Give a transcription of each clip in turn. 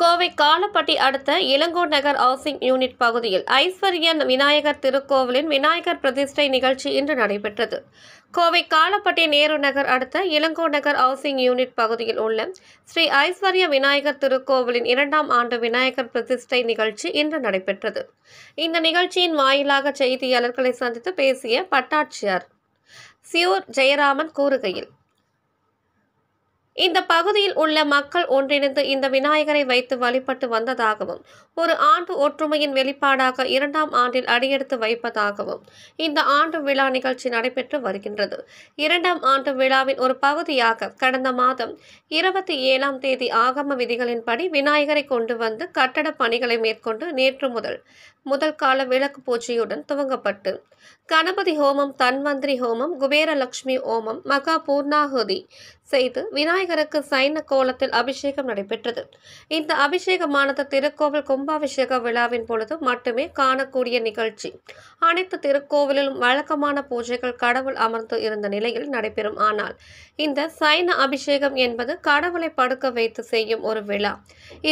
கோவை காலப்பட்டி அடுத்த இளங்கோ நகர் housing unit பகுதியில் ஐஸ்வர்யன் விநாயகர் திருக்கோவிலின் விநாயகர் பிரதிஷ்டை நிகழ்ச்சி இன்று நடைபெற்றது. கோவை காலப்பட்டி நேரு நகர் அடுத்த இளங்கோ நகர் ஹவுசிங் யூனிட் பகுதியில் உள்ள ஸ்ரீ ஐஸ்வர்ய விநாயகர் திருக்கோவிலின் இரண்டாம் ஆண்டு விநாயகர் பிரதிஷ்டை நிகழ்ச்சி இன்று நடைபெற்றது. இந்த நிகழ்ச்சியின் வாயிலாக செய்தியாளர்களை சந்தித்து பேசிய பட்டாட்சியர் சியூர் ஜெயராமன் கூறுகையில் இந்த பகுதியில் உள்ள மக்கள் ஒன்றிணைந்து இந்த விநாயகரை வைத்து வழிபட்டு வந்ததாகவும் ஒரு ஆண்டு ஒற்றுமையின் வெளிப்பாடாக இரண்டாம் ஆண்டில் அடியெடுத்து வைப்பதாகவும் இந்த ஆண்டு விழா நிகழ்ச்சி நடைபெற்று வருகின்றது. இரண்டாம் ஆண்டு விழாவின் ஒரு பகுதியாக கடந்த மாதம் இருபத்தி ஏழாம் தேதி ஆகம விதிகளின்படி விநாயகரை கொண்டு வந்து கட்டட பணிகளை மேற்கொண்டு நேற்று முதல் முதல் கால விளக்கு பூஜையுடன் துவங்கப்பட்டு கணபதி ஹோமம் தன்வந்திரி ஹோமம் குபேரலட்சுமி ஹோமம் மகா பூர்ணாகுதி செய்து விநாயகருக்கு சைன கோலத்தில் அபிஷேகம் நடைபெற்றது. இந்த அபிஷேகமானது திருக்கோவில் கும்பாபிஷேக விழாவின் பொழுது மட்டுமே காணக்கூடிய நிகழ்ச்சி. அனைத்து திருக்கோவிலும் வழக்கமான பூஜைகள் கடவுள் அமர்ந்து இருந்த நிலையில் நடைபெறும். ஆனால் இந்த சைன அபிஷேகம் என்பது கடவுளை படுக்க வைத்து செய்யும் ஒரு விழா.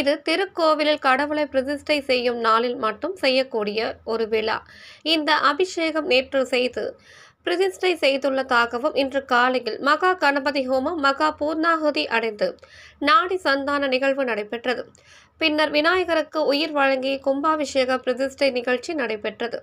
இது திருக்கோவிலில் கடவுளை பிரதிஷ்டை செய்யும் நாளில் மட்டும் செய்யக்கூடிய ஒரு விழா. இந்த அபிஷேகம் நேற்று செய்து பிரதிஷ்டை செய்துள்ளதாகவும் இன்று காலையில் மகா கணபதி ஹோமம் மகா பூர்ணாகுதி அடைந்து நாடி சந்தான நிகழ்வு நடைபெற்றது. பின்னர் விநாயகருக்கு உயிர் வழங்கி கும்பாபிஷேக பிரதிஷ்டை நிகழ்ச்சி நடைபெற்றது.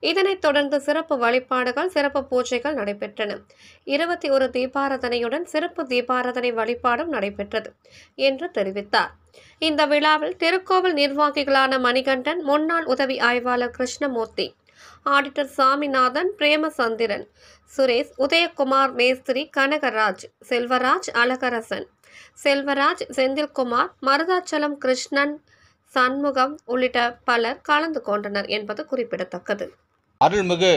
இதனைத் தொடர்ந்து சிறப்பு வழிபாடுகள் சிறப்பு பூஜைகள் நடைபெற்றன. இருபத்தி ஒரு தீபாராதனையுடன் சிறப்பு தீபாராதனை வழிபாடும் நடைபெற்றது என்று தெரிவித்தார். இந்த விழாவில் திருக்கோவில் நிர்வாகிகளான மணிகண்டன் முன்னாள் உதவி ஆய்வாளர் கிருஷ்ணமூர்த்தி ஆடிட்டர் சாமிநாதன் பிரேமசந்திரன் சுரேஷ் உதயகுமார் மேஸ்திரி கனகராஜ் செல்வராஜ் அழகரசன். செல்வராஜ் செந்தில்குமார் மருதாச்சலம் கிருஷ்ணன் சண்முகம் உள்ளிட்ட பலர் கலந்து கொண்டனர் என்பது குறிப்பிடத்தக்கது. அருள்மிகு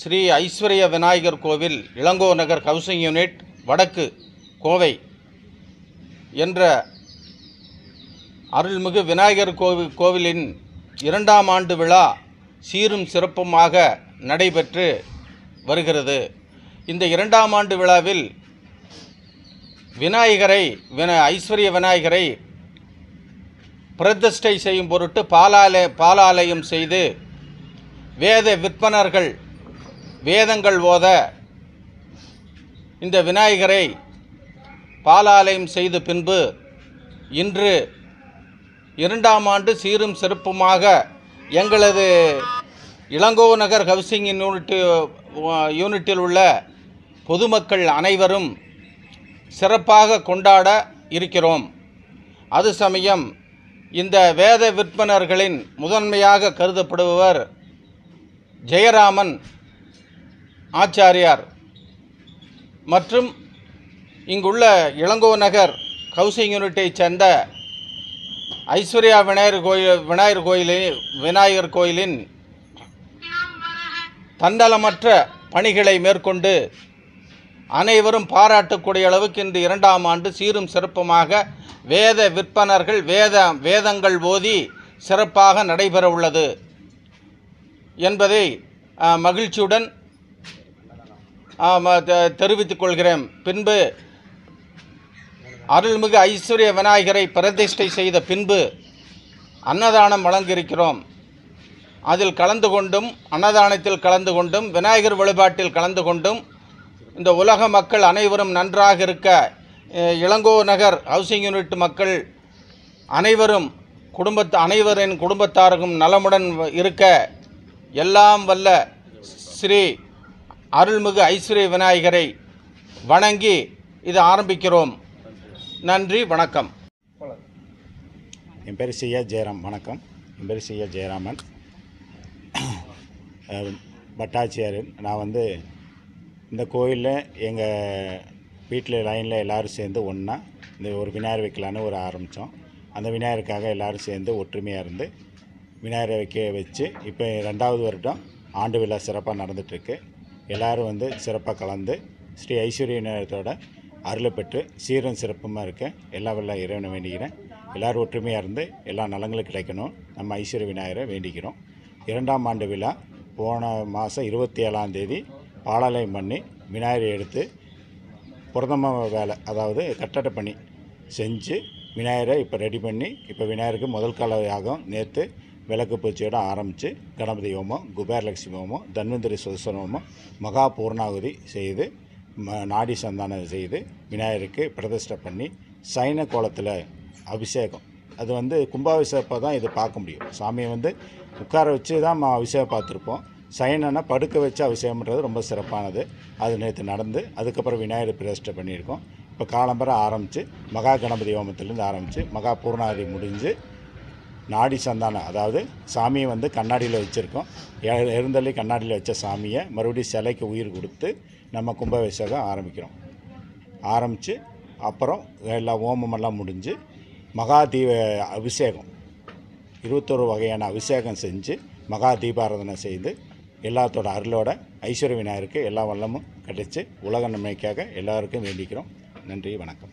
ஸ்ரீ ஐஸ்வர்ய விநாயகர் கோவில் இளங்கோ நகர் ஹவுசிங் யூனிட் வடக்கு கோவை என்ற அருள்மிகு விநாயகர் கோவில் கோவிலின் இரண்டாம் ஆண்டு விழா சீரும் சிறப்புமாக நடைபெற்று வருகிறது. இந்த இரண்டாம் ஆண்டு விழாவில் விநாயகரை வின ஐஸ்வர்ய விநாயகரை பிரதிஷ்டை செய்யும் பொருட்டு பாலாலய பாலாலயம் செய்து வேத விற்பனர்கள் வேதங்கள் ஓத இந்த விநாயகரை பாலாலயம் செய்த பின்பு இன்று இரண்டாம் ஆண்டு சீரும் சிறப்புமாக எங்களது இளங்கோ நகர் ஹவுசிங் யூனிட்டு யூனிட்டில் உள்ள பொதுமக்கள் அனைவரும் சிறப்பாக கொண்டாட இருக்கிறோம். அது சமயம் இந்த வேத விற்பனர்களின் முதன்மையாக கருதப்படுபவர் ஜெயராமன் ஆச்சாரியார். மற்றும் இங்குள்ள இளங்கோ நகர் ஹவுசிங் யூனிட்டைச் சேர்ந்த ஐஸ்வர்யா விநாயகர் கோயில் விநாயகர் கோயிலின் விநாயகர் கோயிலின் தண்டலமற்ற பணிகளை மேற்கொண்டு அனைவரும் பாராட்டக்கூடிய அளவுக்கு இந்த இரண்டாம் ஆண்டு சீரும் சிறப்புமாக வேத விற்பனர்கள் வேத வேதங்கள் ஓதி சிறப்பாக நடைபெற உள்ளது என்பதை மகிழ்ச்சியுடன் தெ- தெரிவித்துக் கொள்கிறேன். பின்பு அருள்மிகு ஐஸ்வர்ய விநாயகரை பிரதிஷ்டை செய்த பின்பு அன்னதானம் வழங்கியிருக்கிறோம். அதில் கலந்து கொண்டும் அன்னதானத்தில் கலந்து கொண்டும் விநாயகர் வழிபாட்டில் கலந்து கொண்டும் இந்த உலக மக்கள் அனைவரும் நன்றாக இருக்க இளங்கோ நகர் ஹவுசிங் யூனிட் மக்கள் அனைவரும் குடும்பத்து அனைவரின் குடும்பத்தாருக்கும் நலமுடன் இருக்க எல்லாம் வல்ல ஸ்ரீ அருள்மிகு ஐஸ்வர்ய விநாயகரை வணங்கி இது ஆரம்பிக்கிறோம். நன்றி வணக்கம். என் பேர் சியா ஜெயராம் வணக்கம். என் பேர் சியா ஜெயராமன். பட்டாச்சியார் நான் வந்து இந்த கோயிலில் எங்கள் வீட்டில் லைனில் எல்லோரும் சேர்ந்து ஒன்றா இந்த ஒரு விநாயகர் வைக்கலான்னு ஒரு ஆரம்பித்தோம் அந்த விநாயகருக்காக எல்லோரும் சேர்ந்து ஒற்றுமையாக இருந்து விநாயகரை வைக்க வச்சு இப்போ ரெண்டாவது வருடம் ஆண்டு விழா சிறப்பாக நடந்துகிட்ருக்கு எல்லோரும் வந்து சிறப்பாக கலந்து ஸ்ரீ ஐஸ்வர்ய விநாயகத்தோட அருளை பெற்று சீரும் சிறப்புமாக இருக்க. எல்லா வெள்ள இறைவனை வேண்டிக்கிறேன் எல்லோரும் ஒற்றுமையாக இருந்து எல்லா நலங்களும் கிடைக்கணும். நம்ம ஐஸ்வர்ய விநாயகரை வேண்டிக்கிறோம் இரண்டாம் ஆண்டு விழா போன மாதம் இருபத்தி ஏழாம் தேதி பாலாலயம் பண்ணி விநாயகரை எடுத்து பிரதம வேலை அதாவது கட்டட பணி செஞ்சு விநாயகரை இப்போ ரெடி பண்ணி இப்போ விநாயகருக்கு முதல் கால யாகம் நேற்று விளக்கு பூச்சியோட ஆரம்பித்து கணபதி ஹோமம் குபேரலட்சுமி ஹோமம் தன்வந்திரி சுதர்சன ஹோமம் மகா பூர்ணாகுதி செய்து நாடி சந்தானம் செய்து விநாயகருக்கு பிரதிஷ்டை பண்ணி சைன கோலத்தில் அபிஷேகம். அது வந்து கும்பாபிஷேகப்போ தான் இது பார்க்க முடியும். சாமியை வந்து உட்கார வச்சு தான் அபிஷேகம் பார்த்துருப்போம். சைனனை படுக்க வச்சு அபிஷேகம் பண்ணுறது ரொம்ப சிறப்பானது. அது நேற்று நடந்து அதுக்கப்புறம் விநாயகர் பிரதிஷ்டை பண்ணியிருக்கோம். இப்போ காலம்பரம் ஆரம்பித்து மகா கணபதி ஹோமத்துலேருந்து ஆரம்பித்து மகா பூர்ணாதி முடிஞ்சு நாடி சந்தானம். அதாவது சாமியை வந்து கண்ணாடியில் வச்சுருக்கோம். எ- எழுந்தள்ளி கண்ணாடியில் வச்ச சாமியை மறுபடியும் சிலைக்கு உயிர் கொடுத்து நம்ம கும்பாபிஷேகம் ஆரம்பிக்கிறோம். ஆரம்பித்து அப்புறம் எல்லா ஹோமமெல்லாம் முடிஞ்சு மகா தீப அபிஷேகம் இருபத்தொரு வகையான அபிஷேகம் செஞ்சு மகா தீபாராதனை செய்து எல்லாத்தோட அருளோட ஐஸ்வர்ய விநாயகருக்கு எல்லா வல்லமும் கிடைச்சி உலக நன்மைக்காக எல்லாருக்கும் வேண்டிக்கிறோம். நன்றி வணக்கம்.